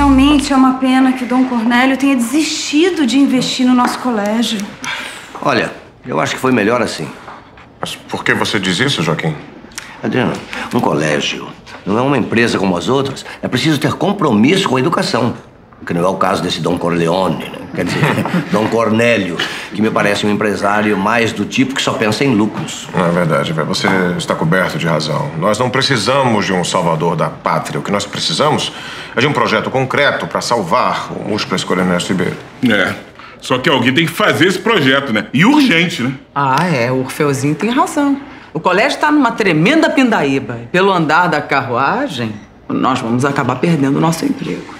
realmente é uma pena que o Dom Cornélio tenha desistido de investir no nosso colégio. Olha, eu acho que foi melhor assim. Mas por que você diz isso, Joaquim? Adriano, um colégio não é uma empresa como as outras. É preciso ter compromisso com a educação. Que não é o caso desse Dom Corleone, né? quer dizer, Dom Cornélio, que me parece um empresário mais do tipo que só pensa em lucros. Não é verdade, velho. Você está coberto de razão. Nós não precisamos de um salvador da pátria. O que nós precisamos é de um projeto concreto para salvar o músculo escolha Ernesto Ribeiro. É. Só que alguém tem que fazer esse projeto, né? E urgente, né? Ah, é. O Orfeuzinho tem razão. O colégio está numa tremenda pindaíba. E pelo andar da carruagem, nós vamos acabar perdendo o nosso emprego.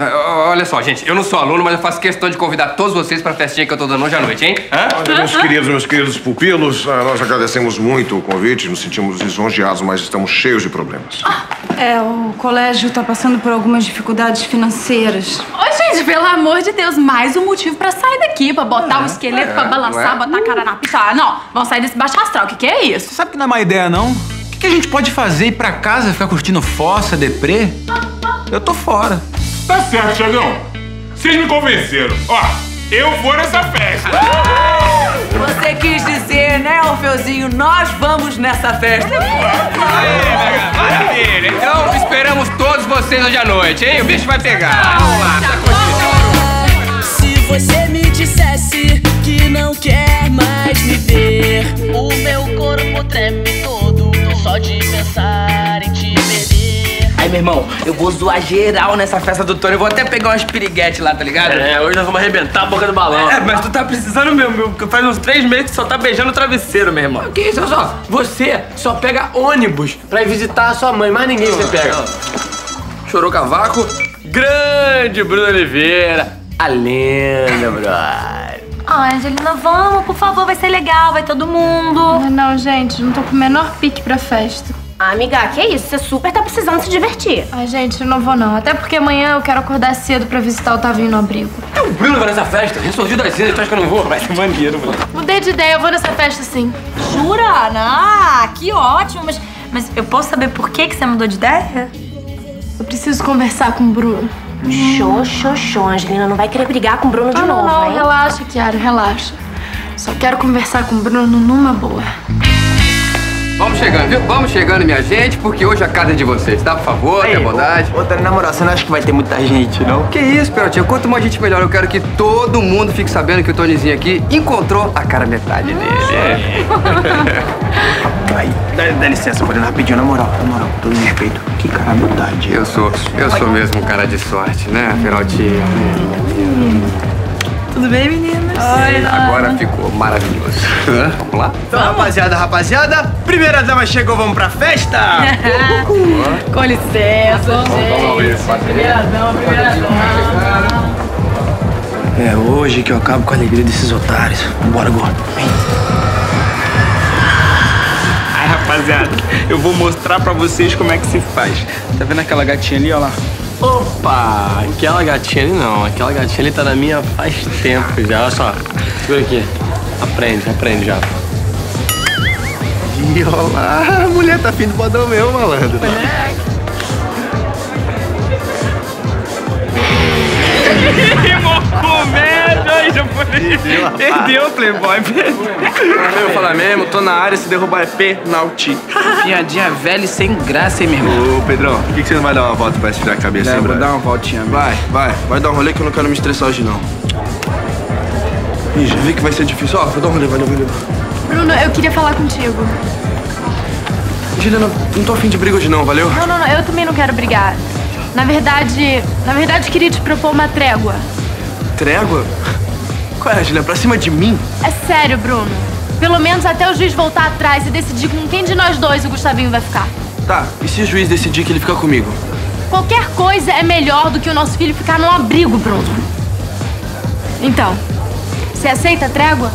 Olha só, gente, eu não sou aluno, mas eu faço questão de convidar todos vocês pra festinha que eu tô dando hoje à noite, hein? Hã? Olha, meus queridos, meus queridos pupilos, ah, nós agradecemos muito o convite, nos sentimos lisonjeados, mas estamos cheios de problemas. É, o colégio tá passando por algumas dificuldades financeiras. Ô, gente, pelo amor de Deus, mais um motivo pra sair daqui, pra botar o esqueleto, pra balançar, não é? botar a cara na pista. Ah, não, vamos sair desse baixo astral, o que, que é isso? Sabe que não é má ideia, não? O que, que a gente pode fazer? Ir pra casa, ficar curtindo fossa, deprê? Eu tô fora. Tá certo, Tiagão. Vocês me convenceram. Ó, eu vou nessa festa. Você quis dizer, né, Orfeuzinho? Nós vamos nessa festa. Maravilha! Então esperamos todos vocês hoje à noite, hein? O bicho vai pegar. Vamos lá, tá Se você me dissesse que não quer mais me ver, o meu corpo treme todo só de pensar. Aí, meu irmão, eu vou zoar geral nessa festa do Tony. Eu vou até pegar umas piriguetes lá, tá ligado? É, hoje nós vamos arrebentar a boca do balão. É, mas tu tá precisando mesmo, meu, porque faz uns três meses que só tá beijando o travesseiro, meu irmão. Que isso, olha só. Você só pega ônibus pra ir visitar a sua mãe, mais ninguém você pega. Chorou cavaco, grande Bruno Oliveira. A lenda, brother. Ai, Angelina, vamos, por favor, vai ser legal, vai todo mundo. Não, não, gente, não tô com o menor pique pra festa. Ah, amiga, que isso? Você super tá precisando se divertir. Ai, gente, eu não vou não. Até porque amanhã eu quero acordar cedo pra visitar o Tavinho no abrigo. O Bruno vai nessa festa, ressurgiu das cinzas, tu acha que eu não vou? Vai ser maneiro, mano. Mudei de ideia, eu vou nessa festa sim. Jura? Ah, que ótimo. Mas, mas eu posso saber por que, que você mudou de ideia? Eu preciso conversar com o Bruno. Show, show, show. Angelina não vai querer brigar com o Bruno de não, novo, não, não, hein? relaxa, Kiara, relaxa. Só quero conversar com o Bruno numa boa. Vamos chegando, viu? Vamos chegando, minha gente, porque hoje a casa é de vocês, tá? Por favor, tenha bondade. Ô, Tony, na moral, você não acha que vai ter muita gente, não? Que isso, Perotinho? Quanto mais gente melhor. Eu quero que todo mundo fique sabendo que o Tonizinho aqui encontrou a cara metade dele. Aí, dá, dá licença, podendo rapidinho, na moral, na moral, todo respeito. Que cara metade. Eu sou, eu sou mesmo um cara de sorte, né, Perotinho? Tudo bem, meninas? Agora ficou maravilhoso. Vamos lá? Então, rapaziada, rapaziada, primeira dama chegou, vamos pra festa? Com licença, Vamos ver, Primeira-dama, primeira-dama. É hoje que eu acabo com a alegria desses otários. Bora, gordo. Ai, rapaziada, eu vou mostrar pra vocês como é que se faz. Tá vendo aquela gatinha ali, ó lá? Opa, aquela gatinha ali não. Aquela gatinha ali tá na minha faz tempo já. Olha só. Segura aqui. Aprende, aprende já. E olá, a mulher tá afim do bodão meu, malandro. Comédia, Perdeu, Playboy, perdeu. Eu falar mesmo, tô na área, se derrubar é pênalti. Piadinha velha e sem graça, hein, meu irmão? Ô, Pedrão, por que, que você não vai dar uma volta pra esfriar a cabeça, É, hein, vou brother? dar uma voltinha. Vai, vai. Vai dar um rolê que eu não quero me estressar hoje, não. Ih, já vi que vai ser difícil. Ó, vou dar um rolê, valeu, valeu. Bruno, eu queria falar contigo. Juliana, não tô afim de briga hoje, não, valeu? Não, não, não, eu também não quero brigar. Na verdade, na verdade, queria te propor uma trégua. Trégua? Qual é, Juliana? Pra cima de mim? É sério, Bruno. Pelo menos até o juiz voltar atrás e decidir com quem de nós dois o Gustavinho vai ficar. Tá, e se o juiz decidir que ele fica comigo? Qualquer coisa é melhor do que o nosso filho ficar num abrigo, Bruno. Então, você aceita a trégua?